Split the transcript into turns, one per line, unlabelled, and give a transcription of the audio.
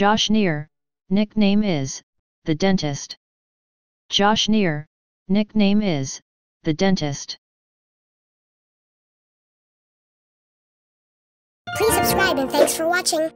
Josh Neer, nickname is, the dentist. Josh Neer, nickname is, the dentist.
Please subscribe and thanks for watching.